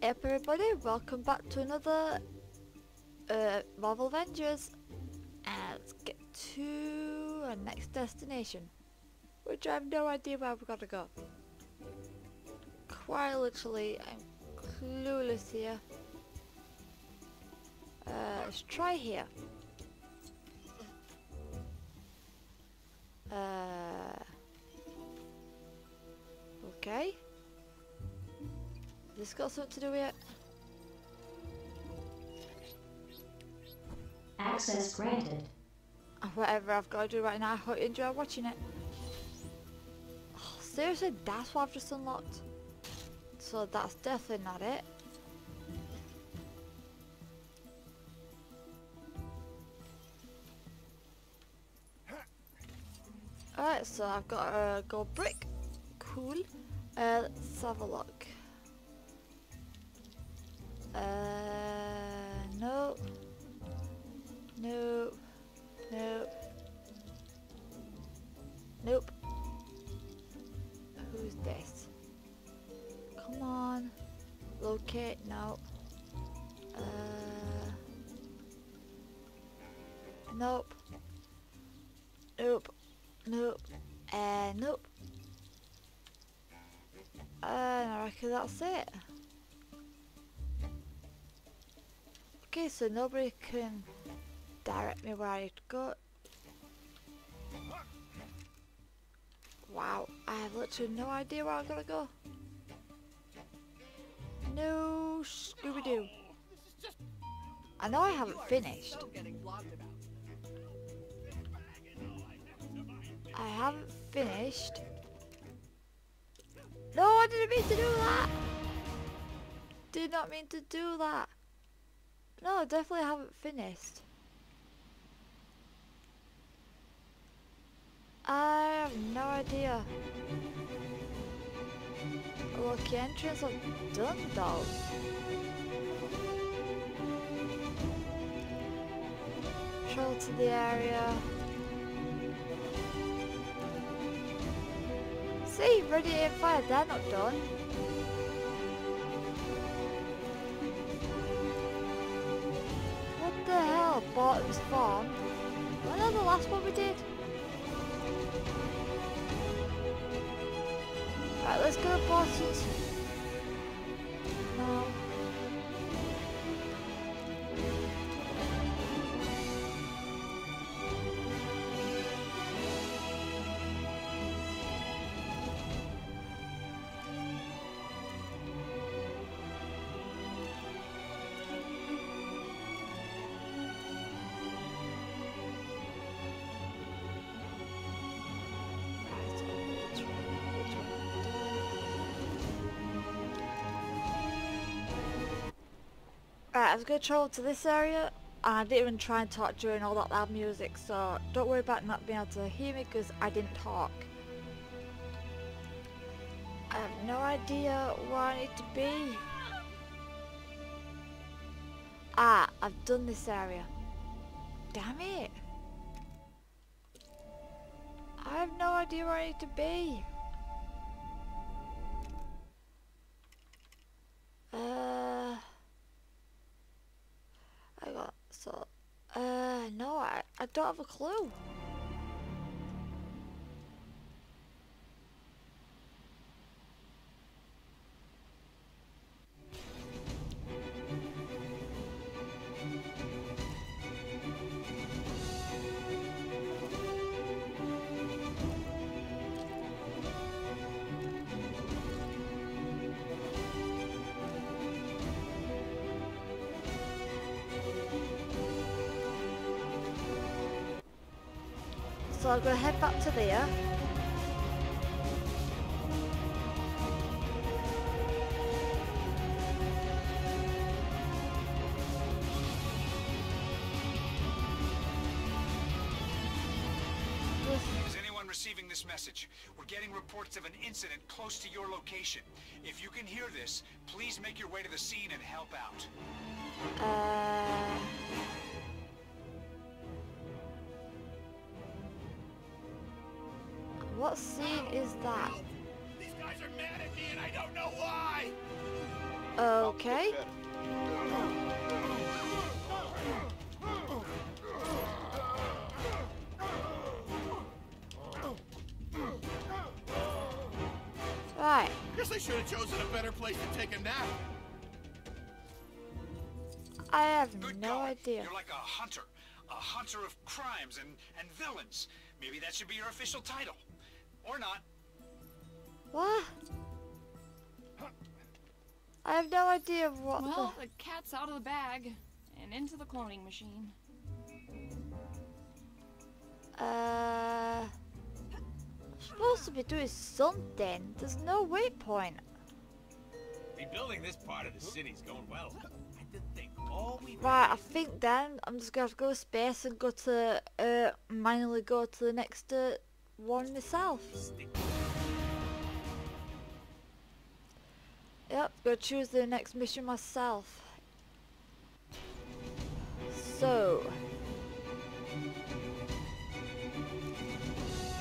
Everybody, welcome back to another uh, Marvel Avengers and let's get to our next destination which I have no idea where we've got to go. Quite literally, I'm clueless here. Uh, let's try here. Uh, okay. This got something to do with it? Access granted. Uh, Whatever I've got to do right now, I hope you enjoy watching it. Oh, seriously, that's what I've just unlocked. So that's definitely not it. Alright, so I've got a gold brick. Cool. Uh, let's have a look. Uh, no. No. Nope. Nope. Who's this? Come on. Locate. No. Uh. Nope. Nope. So nobody can direct me where I need to go. Wow, I have literally no idea where I'm gonna go. No Scooby-Doo. I know I haven't finished. I haven't finished. No, I didn't mean to do that. Did not mean to do that. No, I definitely haven't finished. I have no idea. Lucky entrance of Dundalk. Travel to the area. See, ready and fire, they're not done. Oh, the hell? Bottom's farm? When was the last one we did? Right, let's go to. Was going to travel to this area and I didn't even try and talk during all that loud music so don't worry about not being able to hear me because I didn't talk. I have no idea where I need to be. Ah, I've done this area. Damn it. I have no idea where I need to be. I don't have a clue. Head back to there. Is anyone receiving this message? We're getting reports of an incident close to your location. If you can hear this, please make your way to the scene and help out. Uh, what scene is that? These guys are mad at me and I don't know why! Okay. Right. Guess I should have chosen a better place to take a nap. I have Good no God. idea. You're like a hunter. A hunter of crimes and, and villains. Maybe that should be your official title. Or not. What? I have no idea what Well, the cat's out of the bag and into the cloning machine. Uh... I'm supposed to be doing something. There's no waypoint. Rebuilding this part of the city's going well. I did think all we Right, I think then I'm just gonna have to go to space and go to, uh, manually go to the next, uh, one myself. Yep, go choose the next mission myself. So.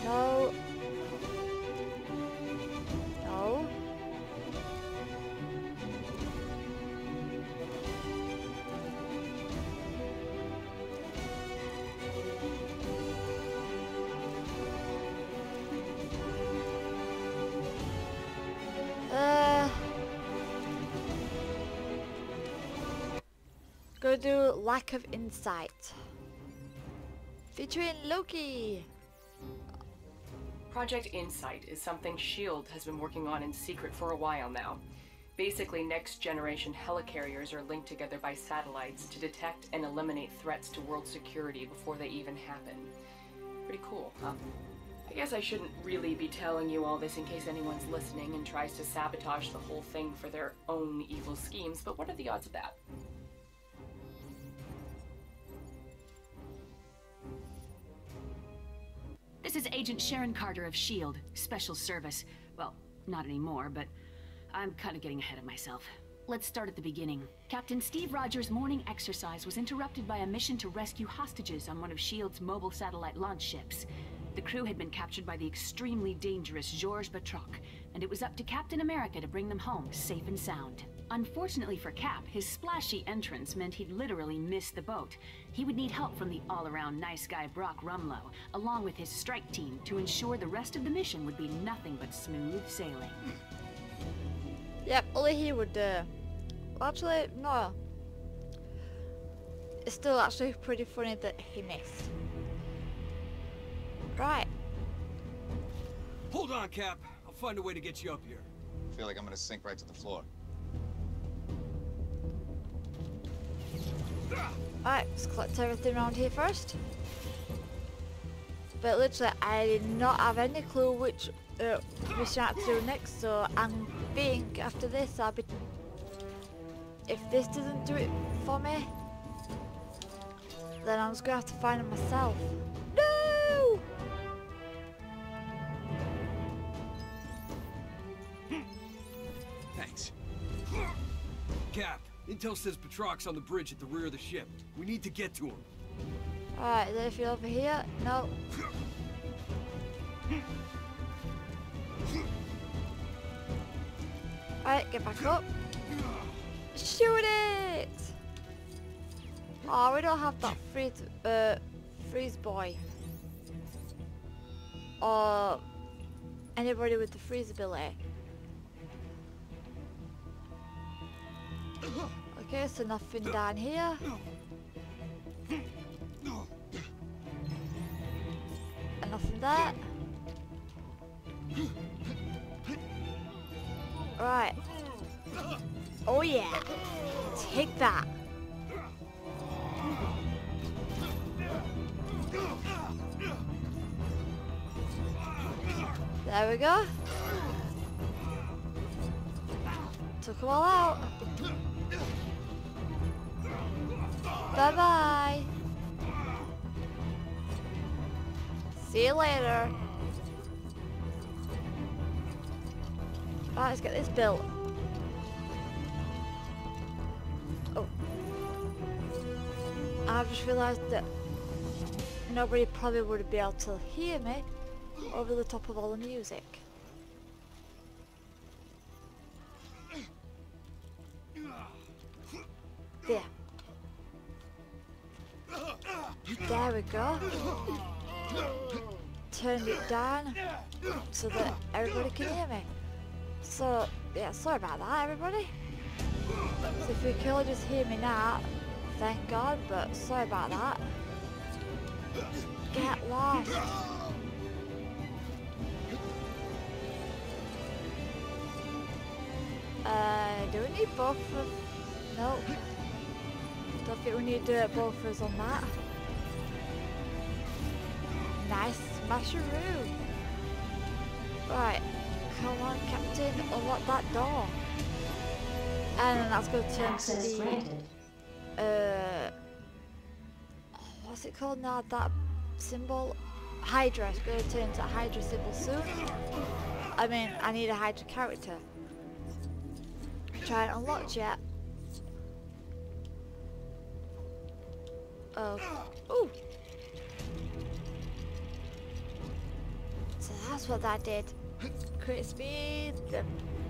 No. Go do lack of insight. Featuring Loki. Project Insight is something S.H.I.E.L.D. has been working on in secret for a while now. Basically, next generation helicarriers are linked together by satellites to detect and eliminate threats to world security before they even happen. Pretty cool, huh? I guess I shouldn't really be telling you all this in case anyone's listening and tries to sabotage the whole thing for their own evil schemes, but what are the odds of that? This is Agent Sharon Carter of S.H.I.E.L.D., Special Service. Well, not anymore, but I'm kind of getting ahead of myself. Let's start at the beginning. Captain Steve Rogers' morning exercise was interrupted by a mission to rescue hostages on one of S.H.I.E.L.D.'s mobile satellite launch ships. The crew had been captured by the extremely dangerous Georges Batroc, and it was up to Captain America to bring them home safe and sound. Unfortunately for Cap, his splashy entrance meant he'd literally miss the boat. He would need help from the all-around nice guy Brock Rumlow, along with his strike team, to ensure the rest of the mission would be nothing but smooth sailing. Yep, only he would uh well, actually no. It's still actually pretty funny that he missed. Right. Hold on, Cap. I'll find a way to get you up here. I feel like I'm gonna sink right to the floor. Alright, let's collect everything around here first. But literally, I did not have any clue which uh, mission I to do next, so I think after this I'll be... If this doesn't do it for me, then I'm just gonna have to find it myself. No! Intel says Batroc's on the bridge at the rear of the ship. We need to get to him. Alright, is anything over here? No. Alright, get back up. Shoot it! Oh, we don't have that freeze, uh, freeze boy. Or anybody with the freeze ability. Okay, so nothing down here. And nothing there. Right. Oh yeah. Take that. There we go. Took them all out. Bye bye. See you later. Right, let's get this built. Oh. I've just realised that nobody probably would be able to hear me over the top of all the music. Down so that everybody can hear me. So, yeah, sorry about that, everybody. So if you can just hear me now, thank God, but sorry about that. Get lost. Uh, do we need both of... No. Don't think we need it both of us on that. Nice smasheroo. Right, come on Captain, unlock that door. And that's going to turn to the... granted. Uh, what's it called now? That symbol? Hydra. It's going to turn into a Hydra symbol soon. I mean, I need a Hydra character. Try and unlock yet. Oh. Ooh. That's what that did. Me the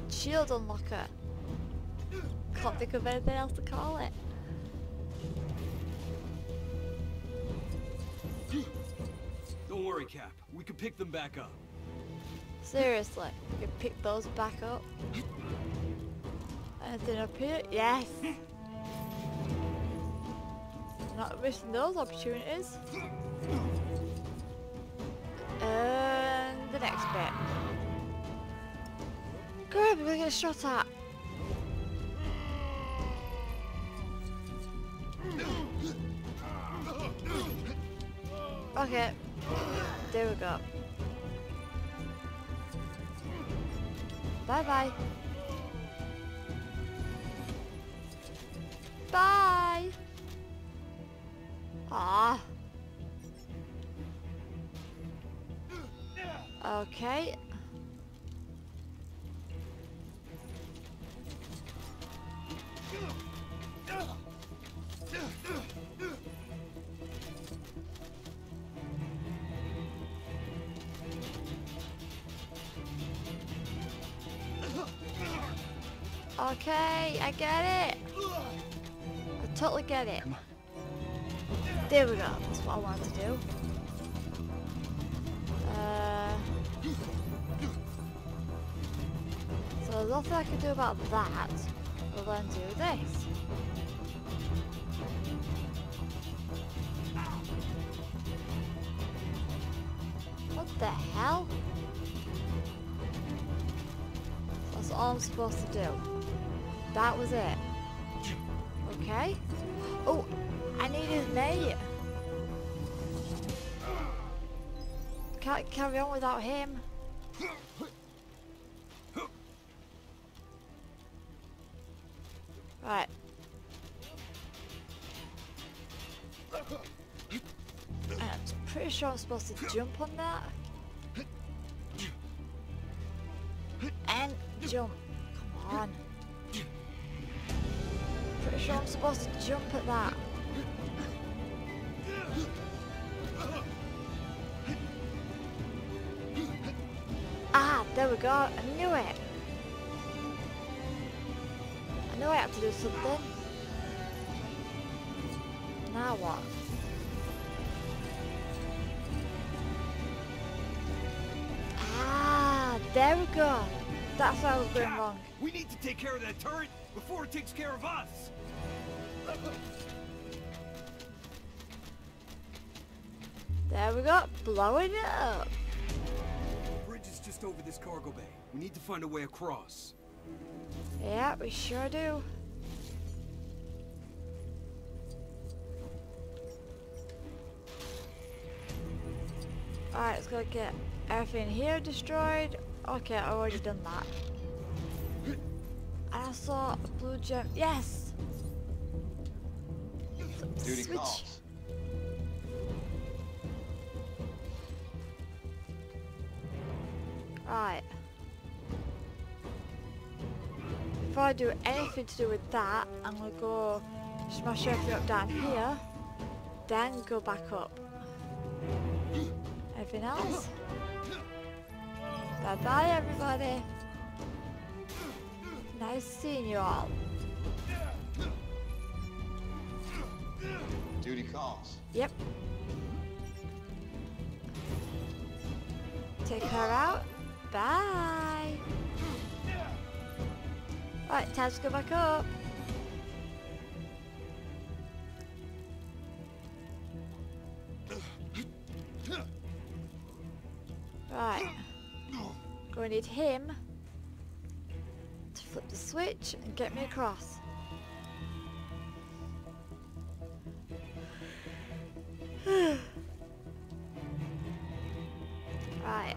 shield unlocker. Can't think of anything else to call it. Don't worry, Cap. We can pick them back up. Seriously, you can pick those back up. Anything up here? Yes! Not missing those opportunities. And the next bit. Good, we're gonna shot at. Okay, there we go. Bye bye. Bye. Ah. Okay. Okay, I get it. I totally get it. There we go. That's what I wanted to do. Nothing I can do about that. We'll then do this. What the hell? That's all I'm supposed to do. That was it. Okay. Oh, I need his mate. Can't carry on without him. Right. I'm pretty sure I'm supposed to jump on that. And jump. Come on. Pretty sure I'm supposed to jump at that. Ah, there we go. I knew it. Knew I had to do something. Now what? Ah, there we go. That's why I was going wrong. we need to take care of that turret before it takes care of us. There we go. Blow it up. The Bridge is just over this cargo bay. We need to find a way across. Yeah, we sure do. Alright, let's go get everything here destroyed. Okay, I've already done that. I saw a blue gem. Yes! Duty Switch. calls. Right. I do anything to do with that, I'm gonna go smash everything up down here, then go back up. Anything else? Bye bye everybody. Nice seeing you all. Duty calls. Yep. Take her out. Bye. Right, time to go back up. Right. Going to need him to flip the switch and get me across. right.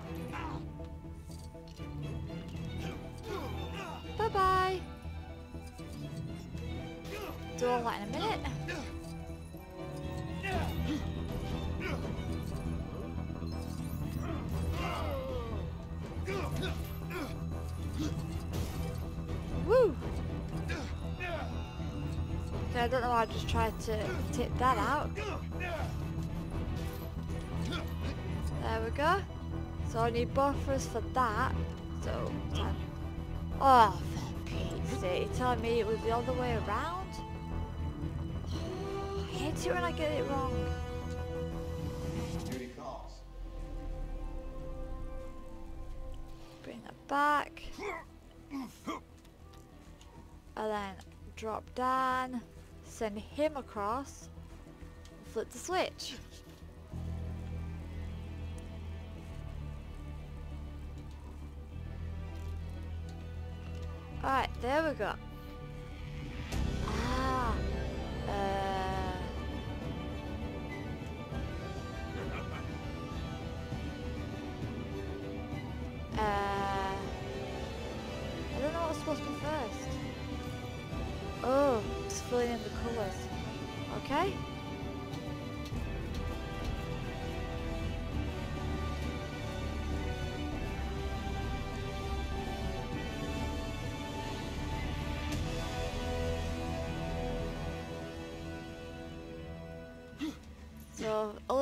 Do all that in a minute. Woo! Okay, I don't know why I just tried to tip that out. There we go. So I need us for that. So, time. Oh, for Pete's sake. Telling me it was the other way around? I it when I get it wrong. Bring that back. And then drop down. Send him across. Flip the switch. Alright, there we go.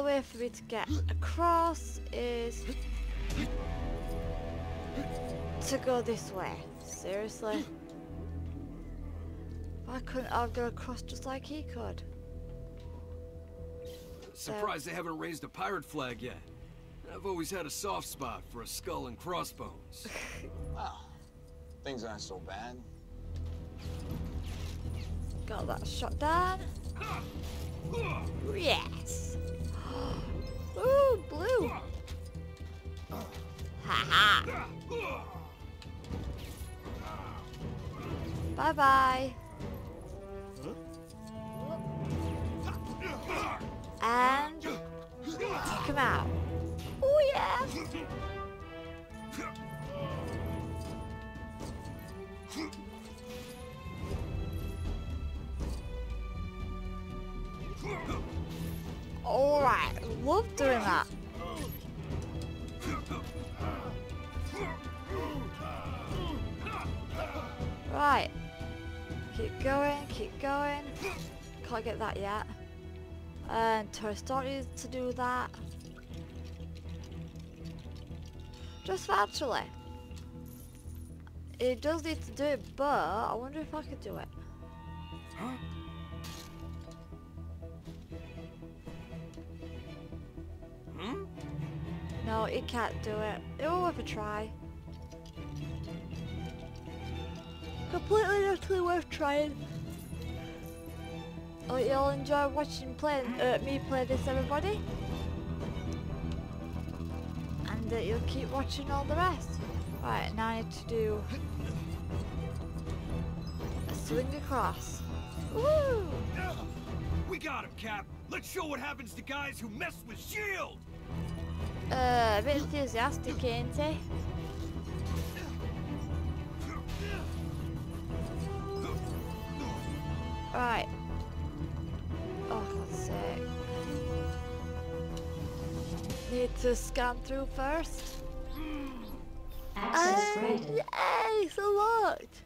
Way for me to get across is to go this way. Seriously? Why couldn't I go across just like he could? Surprised they haven't raised a pirate flag yet. I've always had a soft spot for a skull and crossbones. Wow. Ah, things aren't so bad. Got that shot down. Yes. Blue. Ha ha. Bye bye. And take him out. Oh yeah. Alright, love doing that. Right. Keep going, keep going. Can't get that yet. And Toy Story to do that. Just virtually. It does need to do it, but I wonder if I could do it. Hmm? No, it can't do it. It will worth a try. Completely and utterly worth trying. Oh, you'll enjoy watching play, uh, me play this, everybody. And uh, you'll keep watching all the rest. Right, now I need to do a swing across. Woo! We got him, Cap. Let's show what happens to guys who mess with S.H.I.E.L.D. Uh, a bit enthusiastic, ain't he? Right. Oh, God's sake. Need to scan through first. Access Uh, granted. yay, it's unlocked.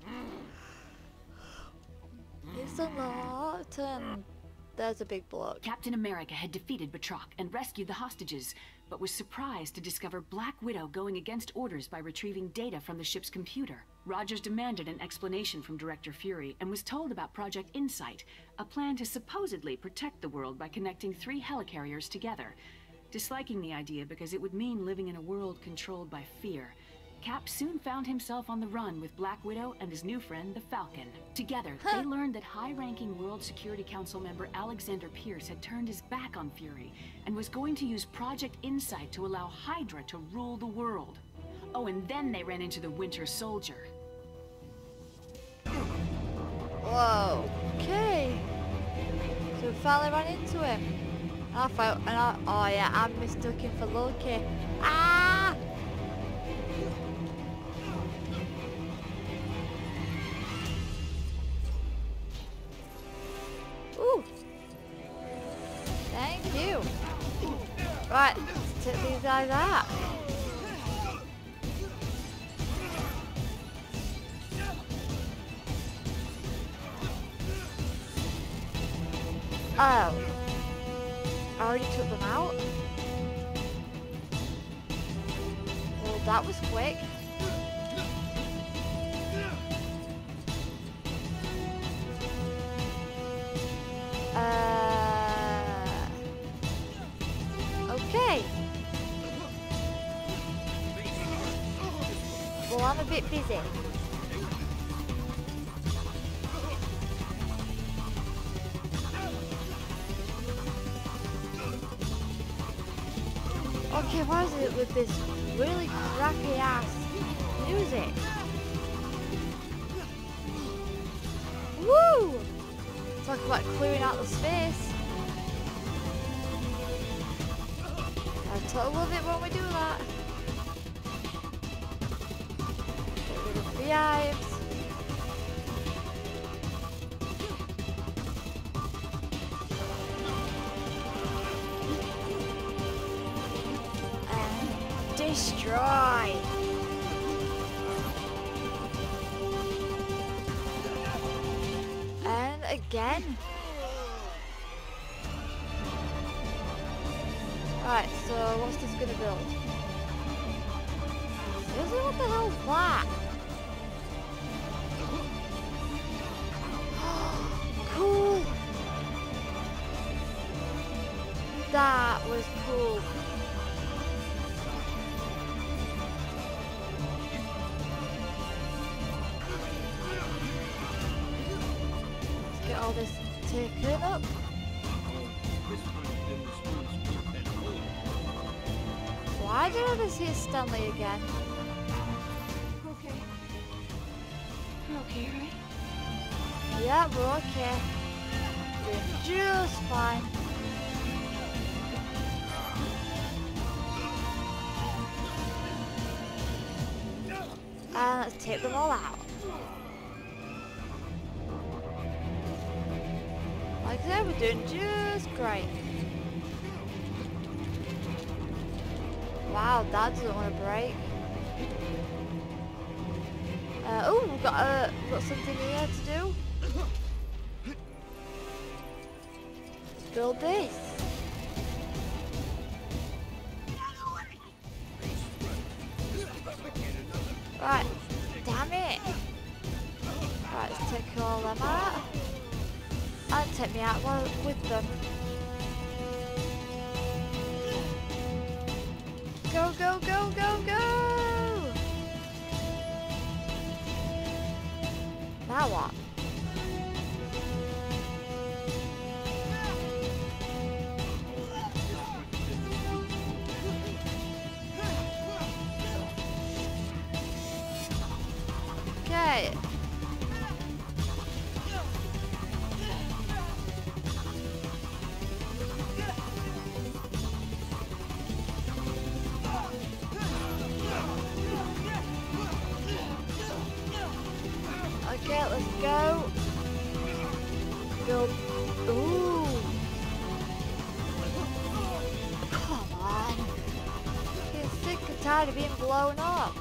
It's unlocked and there's a big block. Captain America had defeated Batroc and rescued the hostages, but was surprised to discover Black Widow going against orders by retrieving data from the ship's computer. Rogers demanded an explanation from Director Fury and was told about Project Insight, a plan to supposedly protect the world by connecting three helicarriers together. Disliking the idea because it would mean living in a world controlled by fear, Cap soon found himself on the run with Black Widow and his new friend, the Falcon. Together, they learned that high-ranking World Security Council member Alexander Pierce had turned his back on Fury and was going to use Project Insight to allow Hydra to rule the world. Oh, and then they ran into the Winter Soldier. Whoa. Okay. So we finally ran into him. And I thought, and I, oh yeah, I mistook him for Loki. Ah! Ooh. Thank you. Right, take these guys out. Okay, is it with this really crappy ass music? Woo! Talk about clearing out the space. I totally love it when we do that. Get rid of the. Again. Right, so what's this gonna build? Seriously, what the hell is that? cool. That was cool. All this up. Why did I just hear Stanley again? Okay. We're okay, right? Yeah, we're okay. We're just fine. And let's take them all out. Doing just great. Wow, that doesn't want to break. Uh, oh, we've got, uh, got something here to do. Build this. Go, go, go, go, go! blown up.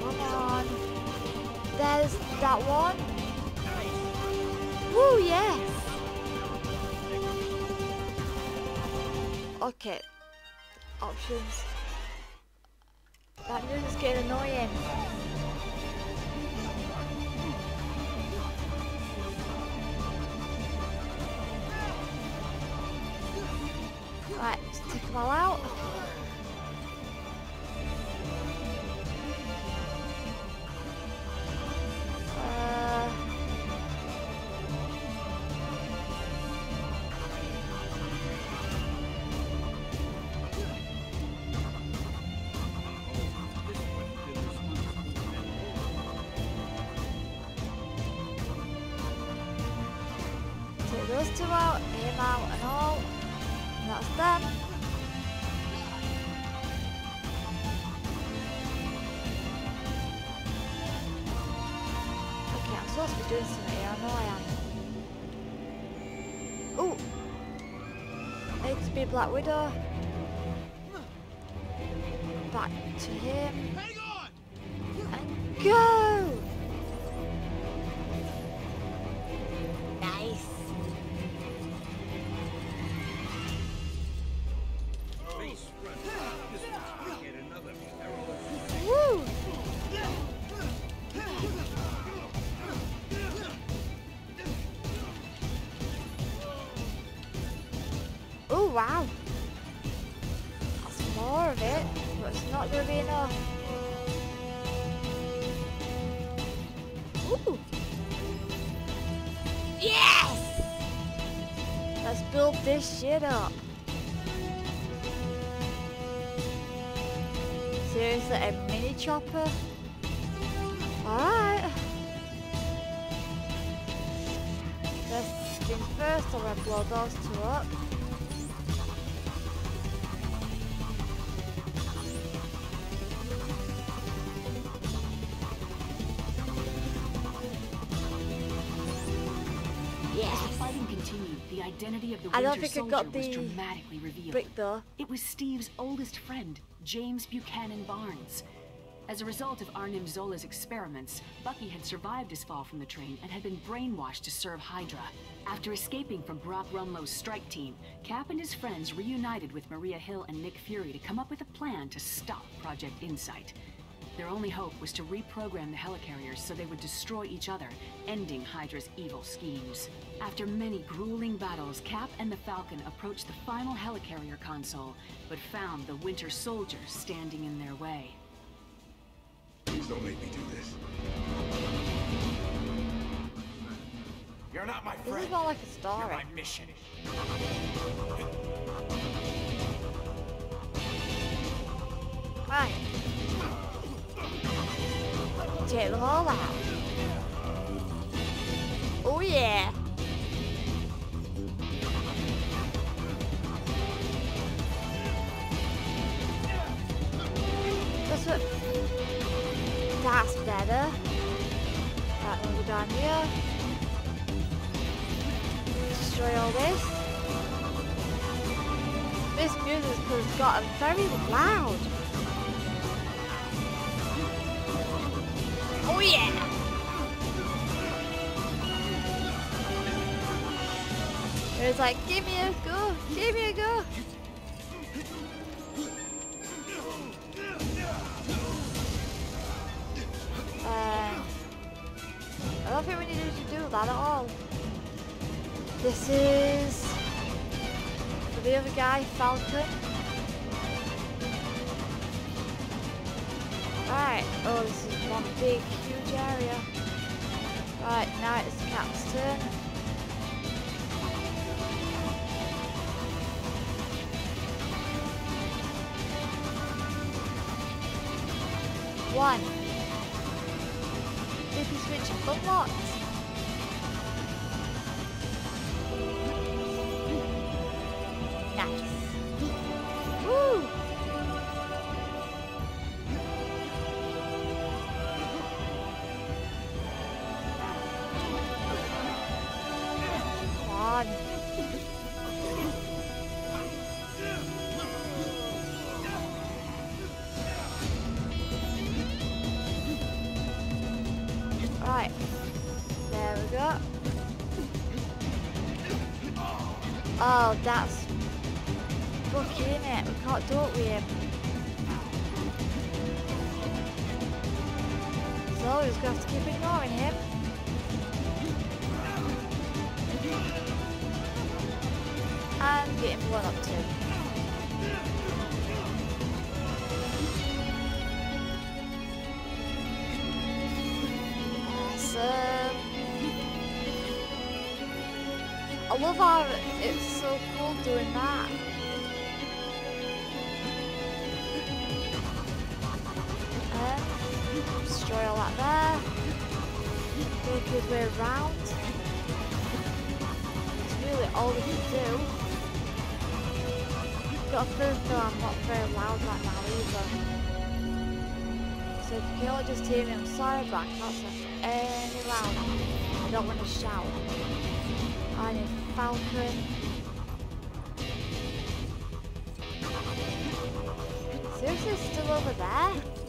Come on. There's that one. Woo, yes. Okay. Options. That music's getting annoying. Those out, him out and all. And that's them. Okay, I'm supposed to be doing something here, I know I am. Ooh! Needs to be Black Widow. Woo! Oh wow! That's more of it, but it's not gonna be enough. Ooh! Yes! Let's build this shit up. Seriously, a mini chopper? Alright. First things first, I'm gonna blow those two up. The Yes! fighting continued, the identity of the I don't think I got the. Brick though. It was Steve's oldest friend, James Buchanan Barnes. As a result of Arnim Zola's experiments, Bucky had survived his fall from the train and had been brainwashed to serve Hydra. After escaping from Brock Rumlow's strike team, Cap and his friends reunited with Maria Hill and Nick Fury to come up with a plan to stop Project Insight. Their only hope was to reprogram the helicarriers so they would destroy each other, ending Hydra's evil schemes. After many grueling battles, Cap and the Falcon approached the final helicarrier console, but found the Winter Soldier standing in their way. Please don't make me do this. You're not my friend. This is friend. like a You're my mission. Right. Take them all out. Oh yeah. That's what. That's better. We'll go down here. Destroy all this. This music has gotten very loud. Yeah! It was like, give me a go, give me a go. Um, I don't think we needed to do that at all. This is for the other guy, Falcon. Right, oh this is one big, huge area. Right, now it's Cap's turn. One. Did switch unlocked? Right. There we go. Oh, that's fucking it. We can't do it with him. So we're just gonna have to keep ignoring him. And getting blown up too. I love how it's so cool doing that. And destroy all that there. His way around. It's really all we can do. Got a feeling though I'm not very loud right now either. If you can only just hear me, I'm sorry, but I can't sound any louder. I don't want to shout. I need Falcon. Seriously, it's still over there?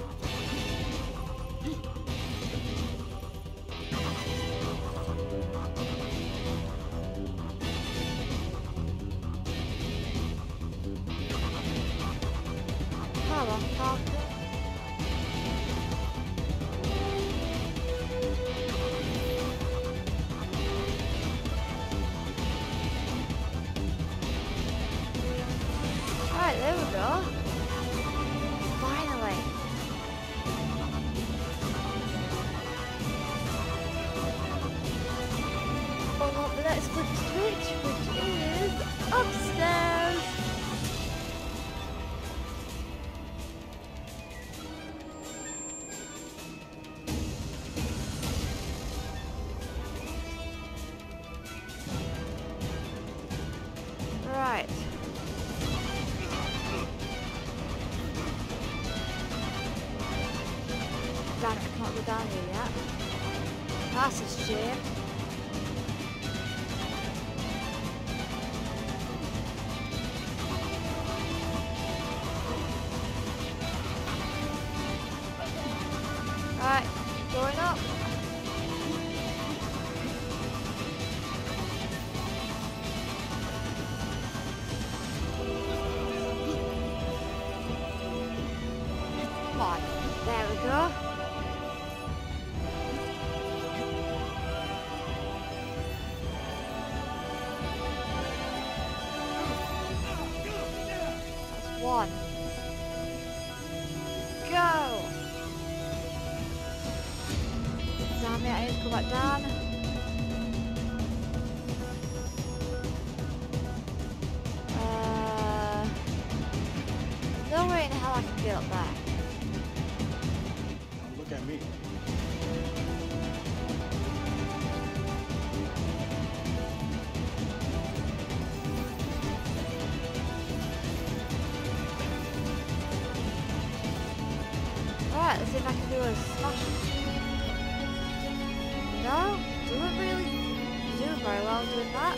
Very doing that.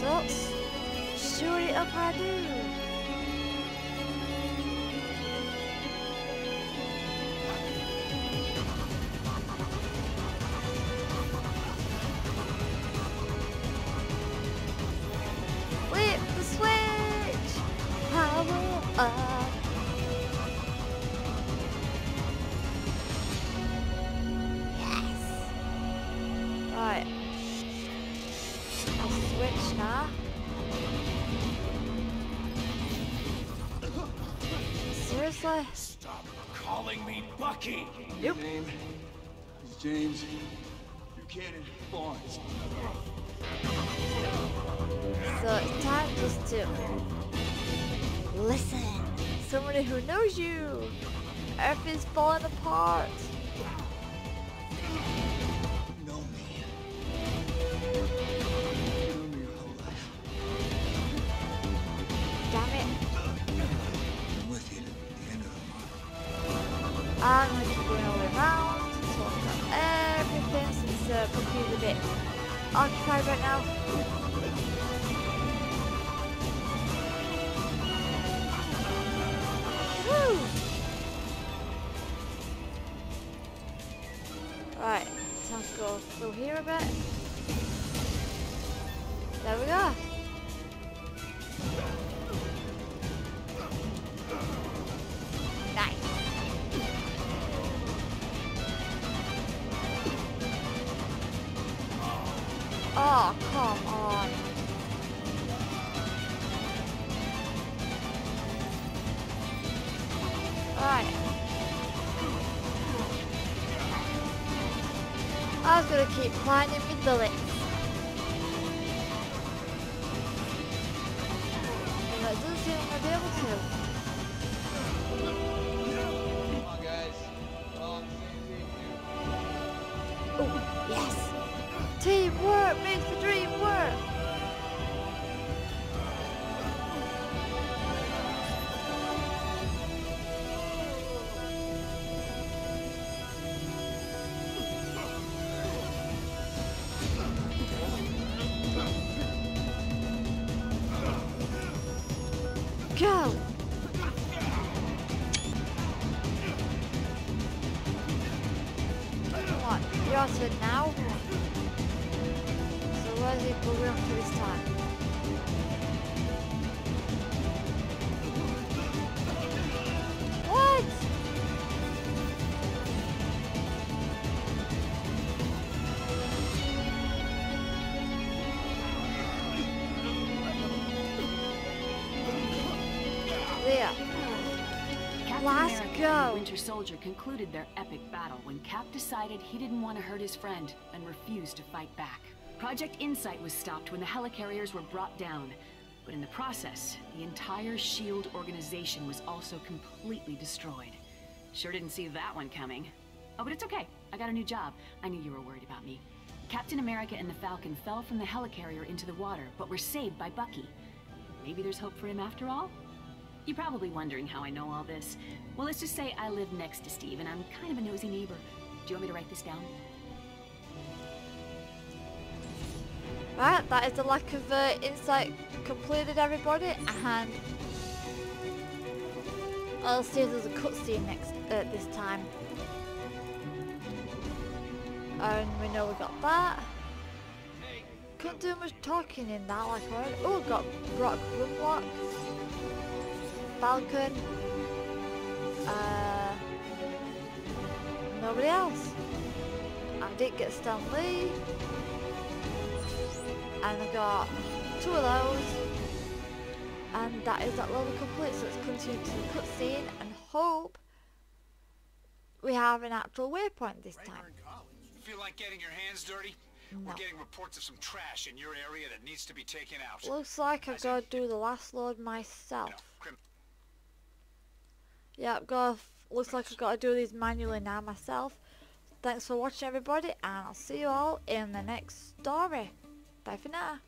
So it up I do. Me Bucky! Nope. Name is James Buchanan Barnes. So it's time just to listen. Somebody who knows you. Earth is falling apart. Bit occupied right now. Woo! Right, time to go through here a bit. There we go. Keep climbing with bullets. But Go! Winter Soldier concluded their epic battle when Cap decided he didn't want to hurt his friend and refused to fight back. Project Insight was stopped when the helicarriers were brought down, but in the process, the entire S.H.I.E.L.D. organization was also completely destroyed. Sure didn't see that one coming. Oh, but it's okay. I got a new job. I knew you were worried about me. Captain America and the Falcon fell from the helicarrier into the water, but were saved by Bucky. Maybe there's hope for him after all? You're probably wondering how I know all this. Well, let's just say I live next to Steve, and I'm kind of a nosy neighbor. Do you want me to write this down? Right, that is the lack of uh, insight completed everybody and I'll see if there's a cutscene next uh, this time. And we know we got that. Couldn't do much talking in that like. Oh, got Brock Rumlow, Falcon, uh, nobody else. I did get Stan Lee and I got two of those and that is that level complete so let's continue to the cutscene and hope we have an actual waypoint this time. Feel like getting your hands dirty? We're getting reports of some trash in your area that needs to be taken out. Looks like I've got to do the last load myself. You know, crim- Yeah, got. Looks like I've got to do these manually now myself. Thanks for watching everybody and I'll see you all in the next story. Bye for now.